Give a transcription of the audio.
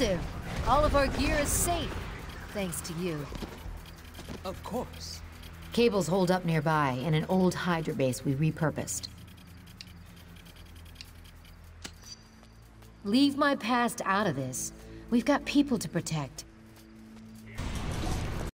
impressive. All of our gear is safe, thanks to you. Of course. Cable's holed up nearby, in an old Hydra base we repurposed. Leave my past out of this. We've got people to protect.